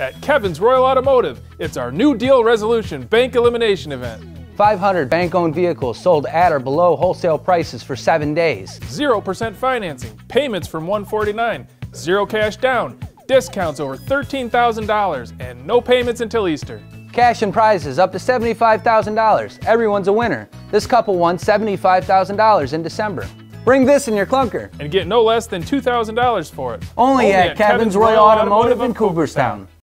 At Kevin's Royal Automotive, it's our new deal resolution bank elimination event. 500 bank-owned vehicles sold at or below wholesale prices for seven days. 0% financing, payments from 149, zero cash down, discounts over $13,000, and no payments until Easter. Cash and prizes up to $75,000. Everyone's a winner. This couple won $75,000 in December. Bring this in your clunker. And get no less than $2,000 for it. Only, at, Kevin's Royal Automotive in Cooperstown.